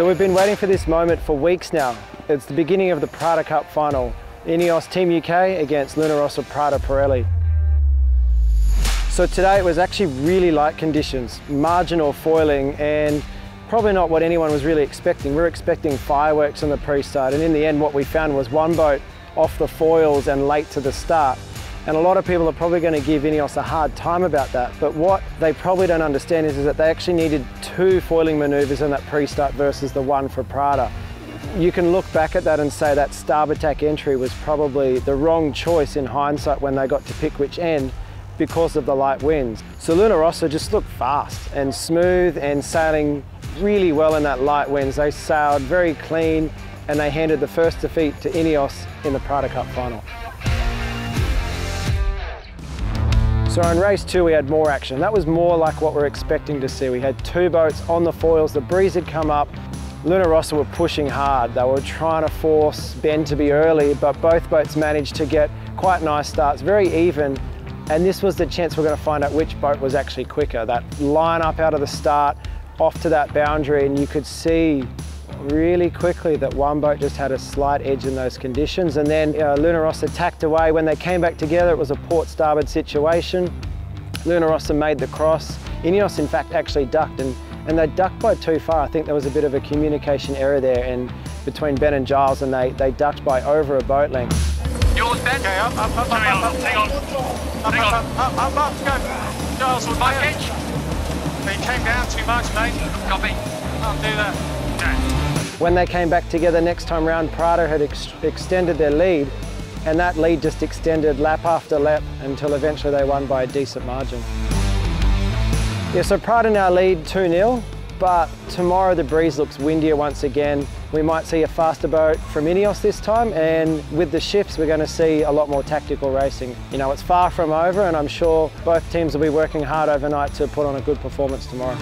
So we've been waiting for this moment for weeks now. It's the beginning of the Prada Cup final. Ineos Team UK against Luna Rossa Prada Pirelli. So today it was actually really light conditions, marginal foiling and probably not what anyone was really expecting. We were expecting fireworks on the pre-start and in the end what we found was one boat off the foils and late to the start. And a lot of people are probably going to give Ineos a hard time about that. But what they probably don't understand is, is that they actually needed two foiling manoeuvres in that pre-start versus the one for Prada. You can look back at that and say that starboard tack entry was probably the wrong choice in hindsight when they got to pick which end because of the light winds. So Luna Rossa just looked fast and smooth and sailing really well in that light winds. They sailed very clean and they handed the first defeat to Ineos in the Prada Cup final. So in race two, we had more action. That was more like what we're expecting to see. We had two boats on the foils, the breeze had come up, Luna Rossa were pushing hard. They were trying to force Ben to be early, but both boats managed to get quite nice starts, very even, and this was the chance we're going to find out which boat was actually quicker. That line up out of the start, off to that boundary, and you could see really quickly that one boat just had a slight edge in those conditions. And then uh, Luna Rossa tacked away. When they came back together, it was a port starboard situation. Luna Rossa made the cross. Ineos, in fact, actually ducked, and, and they ducked by too far. I think there was a bit of a communication error there and between Ben and Giles, and they, they ducked by over a boat length. Yours, Ben? Okay, up, up, up, up, up, up. Hang on. Up, Hang up, up, up, up, go. Giles, was my pitch? He came down too much, mate. Copy. I'll do that. Okay. When they came back together next time round, Prada had ex extended their lead, and that lead just extended lap after lap until eventually they won by a decent margin. Yeah, so Prada now lead 2-0 but tomorrow the breeze looks windier once again. We might see a faster boat from Ineos this time and with the shifts we're going to see a lot more tactical racing. You know, it's far from over and I'm sure both teams will be working hard overnight to put on a good performance tomorrow.